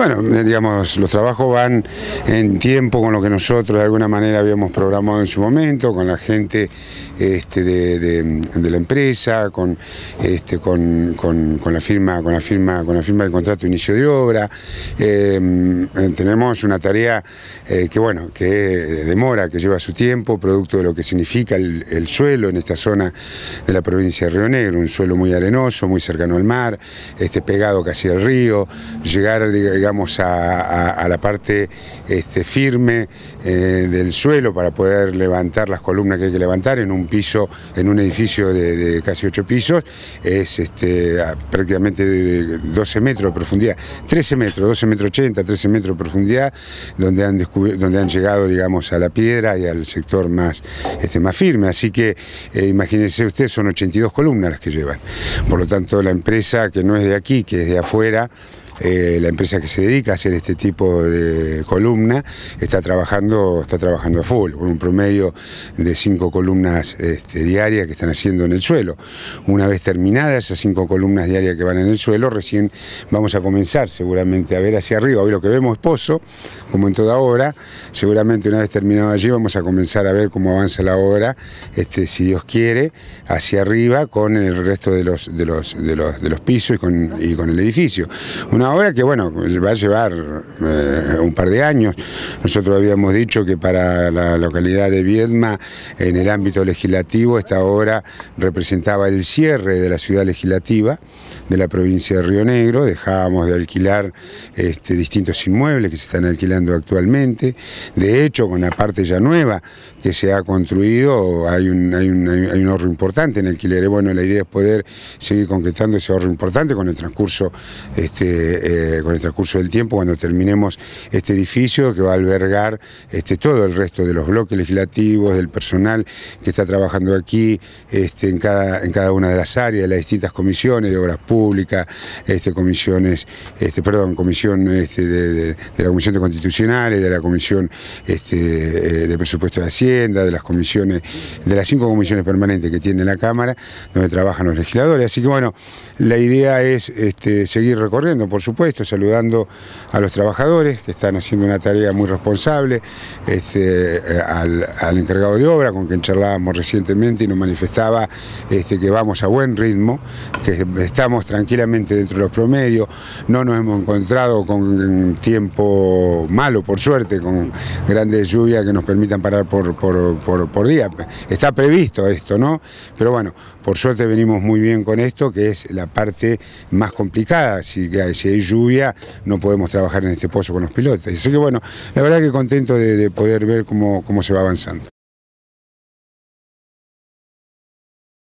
Bueno, eh, digamos, los trabajos van en tiempo con lo que nosotros de alguna manera habíamos programado en su momento, con la gente este, de, la empresa, con, este, con, la firma, con la firma, con la firma del contrato de inicio de obra. Eh, tenemos una tarea eh, que bueno, que demora, que lleva su tiempo, producto de lo que significa el, suelo en esta zona de la provincia de Río Negro, un suelo muy arenoso, muy cercano al mar, este, pegado casi al río, llegar, digamos, a, la parte este, firme eh, del suelo para poder levantar las columnas que hay que levantar en un piso, en un edificio de, casi 8 pisos, es este, prácticamente de 12 metros de profundidad, 13 metros, 12 metros 80, 13 metros de profundidad, donde han, donde han llegado, digamos, a la piedra y al sector más, este, más firme. Así que eh, imagínense ustedes, son 82 columnas las que llevan. Por lo tanto, la empresa que no es de aquí, que es de afuera, eh, la empresa que se dedica a hacer este tipo de columna está trabajando, está trabajando a full, con un promedio de cinco columnas este, diarias que están haciendo en el suelo. Una vez terminadas esas cinco columnas diarias que van en el suelo, recién vamos a comenzar seguramente a ver hacia arriba. Hoy lo que vemos es pozo, como en toda obra. Seguramente una vez terminado allí vamos a comenzar a ver cómo avanza la obra, este, si Dios quiere, hacia arriba con el resto de los, de los, de los, pisos y con, y con el edificio. Una obra que bueno, va a llevar eh, un par de años. Nosotros habíamos dicho que para la localidad de Viedma, en el ámbito legislativo, esta obra representaba el cierre de la ciudad legislativa de la provincia de Río Negro. Dejábamos de alquilar este, distintos inmuebles que se están alquilando actualmente. De hecho, con la parte ya nueva que se ha construido, hay un, hay un, hay un ahorro importante en alquiler. Bueno, la idea es poder seguir concretando ese ahorro importante con el transcurso este, eh, con el transcurso del tiempo, cuando terminemos este edificio que va a albergar este, todo el resto de los bloques legislativos, del personal que está trabajando aquí este, en, cada, en cada una de las áreas, de las distintas comisiones de obras públicas, este, comisiones, este, perdón, comisión este, de, la Comisión de Constitucionales, de la Comisión este, eh, de Presupuesto de Hacienda, de las comisiones, de las cinco comisiones permanentes que tiene la Cámara, donde trabajan los legisladores. Así que bueno, la idea es este, seguir recorriendo, supuesto supuesto, saludando a los trabajadores que están haciendo una tarea muy responsable, este, eh, al, encargado de obra con quien charlábamos recientemente y nos manifestaba este, que vamos a buen ritmo, que estamos tranquilamente dentro de los promedios, no nos hemos encontrado con tiempo malo, por suerte, con grandes lluvias que nos permitan parar por, por, día. Está previsto esto, ¿no? Pero bueno, por suerte venimos muy bien con esto, que es la parte más complicada, si, si lluvia no podemos trabajar en este pozo con los pilotos. Así que bueno, la verdad que contento de, poder ver cómo, cómo se va avanzando.